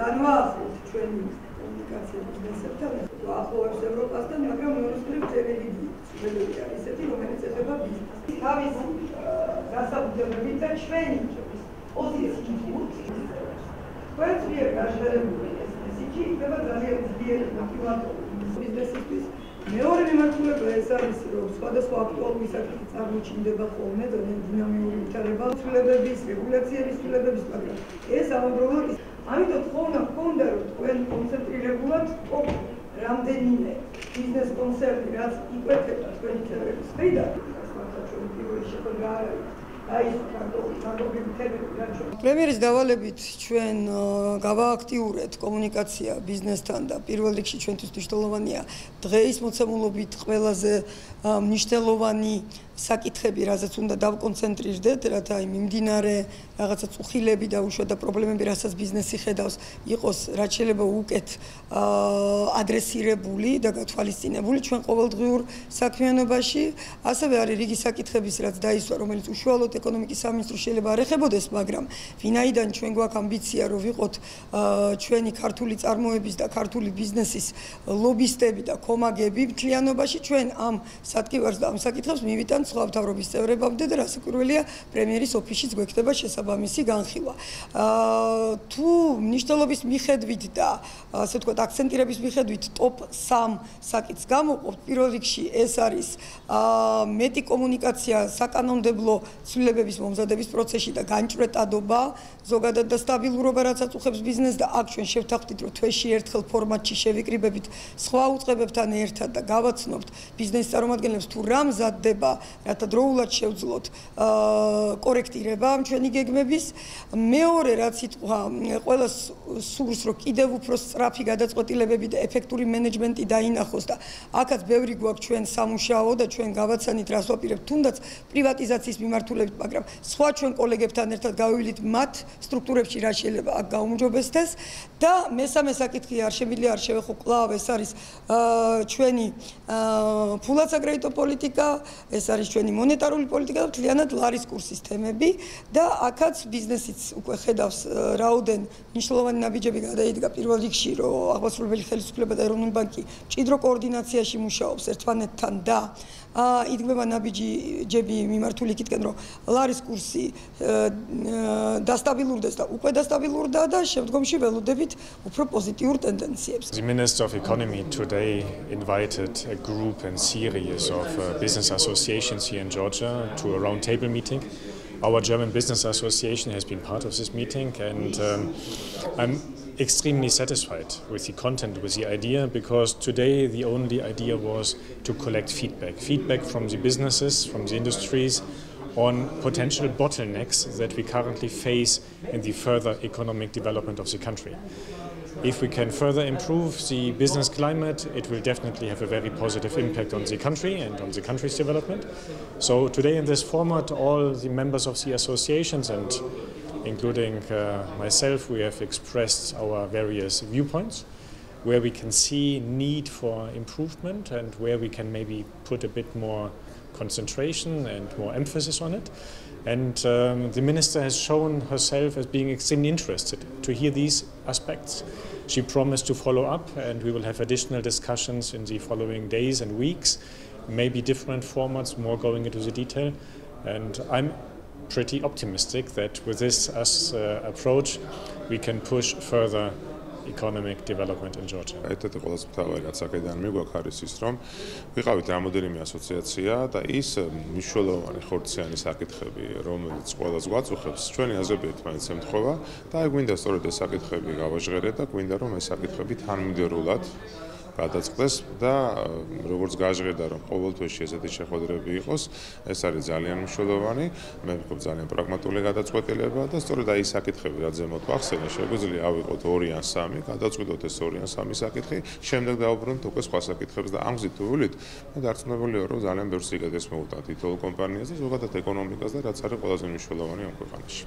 განვაახლოთ ჩვენი კომუნიკაცია ბიზნესებთან, ახლოვებს ევროპასთან, მაგრამ მხრივ წერილი ძველები არის ესეთი, რომელიც ეხება ბიზნესს. თავის გასაბუთებებით და ჩვენი პოზიციით თქვენ ძლიერ გაშერებული ეს მესიჯი იქნება ძალიან ძლიერი მოტივატორი ბიზნესისთვის. მეორე მიმართულება ეს არის, რომ სხვადასხვა აქტუალური საკითხი წარმოჩინდება ხოლმე ძალიან დინამიური ვითარება ცვლილებების, რეგულაციების ცვლილებების, მაგრამ ეს ამავდროულად ამიტომ თქონა გქონდა რომ თქვენ კონცენტრირებულად ყოფ რამდენიმე ბიზნეს კონცერტი რაც იკვეთება თქვენი წევრების მხრიდან, მართლა ჩვენი პირველი შეხვედრა არ არის. პრემიერის დავალებით ჩვენ გავააქტიურეთ კომუნიკაცია ბიზნესთან და პირველ რიგში ჩვენთვის მნიშვნელოვანია დღეის მოცემულობით ყველაზე მნიშვნელოვანი საკითხები, რაზეც უნდა დავკონცენტრირდეთ, რათა აი მიმდინარე რაღაცა წუხილები და უშუალოდ პრობლემები, რასაც ბიზნესი ხედავს, იყოს რაც შეიძლება უკეთ ადრესირებული და გათვალისწინებული ჩვენ ყოველდღიურ საქმიანობაში. ასევე არის რიგი საკითხების, რაც დაისვა, რომელიც უშუალოდ ეკონომიკის სამინისტრო შეიძლება არ ეხებოდეს, მაგრამ ვინაიდან ჩვენ გვაქვს ამბიცია, რომ ვიყოთ ჩვენი ქართული წარმოების და ქართული ბიზნესის ლობისტები და კომაგები მთლიანობაში, ჩვენ ამ სათქივარს და ამ საკითხებს მივიტანთ სხვა მთავრობის წევრებამდე და რასაკვირველია პრემიერის ოფისშიც გვექნება შესაბამისი განხილვა. თუ მნიშვნელობის მიხედვით და ასე ვთქვათ აქცენტირების მიხედვით ტოპ 3 საკითხს გამოვყობთ პირველ რიგში ეს არის მეტი კომუნიკაცია საკანონმდებლო ცვლილებების მომზადების პროცესში და განჭრეტადობა ზოგადად და სტაბილურობა რაც აწუხებს ბიზნესს და აქ ჩვენ შევთანხმდით რომ თვეში ერთხელ ფორმატში შევიკრიბებით სხვა უწყებებთან ერთად და გავაცნობთ ბიზნეს წარმომადგენლებს თუ რა მზადდება რათა დროულად შევძლოთ კორექტირება ჩვენი გეგმების. მეორე რაც ითქვა, ყველა სურს რომ კიდევ უფრო სწრაფი გადაწყვეტილებები და ეფექტური მენეჯმენტი დაინახოს და აქაც ბევრი გვაქვს ჩვენ სამუშაო და ჩვენ გავაცანით რას ვაპირებთ თუნდაც პრივატიზაციის მიმართულებით, მაგრამ სხვა ჩვენ კოლეგებთან ერთად გავივლით მათ სტრუქტურებში რა შეიძლება აქ გაუმჯობესდეს და მესამე საკითხი არ შემიძლია არ შევეხო კლავ ეს არის ჩვენი ფულაცა საკრედიტო პოლიტიკა, ეს არის ჩვენი მონეტარული პოლიტიკა და მთლიანად ლარის კურსის თემები და აქაც ბიზნესიც უკვე ხედავს რაოდენ მნიშვნელოვანი ნაბიჯები გადაიდგა პირველ რიგში, რომ აღმასრულებელი ხელისუფლება და ეროვნული ბანკი ჭიდრო კოორდინაციაში მუშაობს ერთმანეთთან და იდგმება ნაბიჯები მიმართული იქითკენ, რომ ლარის კურსი დასტაბილურდეს და უკვე დასტაბილურდა და შემდგომში ველოდებით უფრო პოზიტიურ ტენდენციებს. The Minister of Economy today invited a group in series of uh, business associations here in Georgia to a roundtable meeting. Our German Business Association has been part of this meeting and um, I'm extremely satisfied with the content, with the idea, because today the only idea was to collect feedback. Feedback from the businesses, from the industries, on potential bottlenecks that we currently face in the further economic development of the country. If we can further improve the business climate, it will definitely have a very positive impact on the country and on the country's development. So today in this format, all the members of the associations and including uh, myself, we have expressed our various viewpoints where we can see need for improvement and where we can maybe put a bit more concentration and more emphasis on it. And um, the minister has shown herself as being extremely interested to hear these aspects. She promised to follow up, and we will have additional discussions in the following days and weeks, maybe different formats, more going into the detail. And I'm pretty optimistic that with this as uh, approach, we can push further economic development in Georgia. ერთ-ერთი ყველაზე მთავარი რაც აქედან მიგვაქვს არის ის, რომ ვიყავით რამოდენიმე ასოციაცია და ის მნიშვნელოვანი ხორციანი საკითხები, რომელიც ყველას გვაწუხებს, ჩვენი აზრები ერთმანეთს ემთხვევა და აი გვინდა სწორედ ეს საკითხები გავაჟღერეთ და გვინდა რომ ეს საკითხები თანმიმდევრულად გადაწყდეს და როგორც გაჟღერდა რომ ყოველთვის ესეთი შეხვედრები იყოს, ეს არის ძალიან მნიშვნელოვანი, მე ვფიქრობ ძალიან პრაგმატული გადაწყვეტილება და სწორედ აი საკითხები რაც ზემოთ ვახსენე, შეგვიძლია ავიღოთ 2 ან 3, გადაწყვიტოთ ეს 2 ან 3 საკითხი, შემდეგ დაუბრუნდეთ უკვე სხვა საკითხებს და ამგზით თუ ვილით, მე დარწმუნებულია რომ ძალიან ბევრ სიკეთეს მოუტანთ თითოეულ კომპანიას და ზოგადად ეკონომიკას და რაც არის ყველაზე მნიშვნელოვანი ამ ქვეყანაში.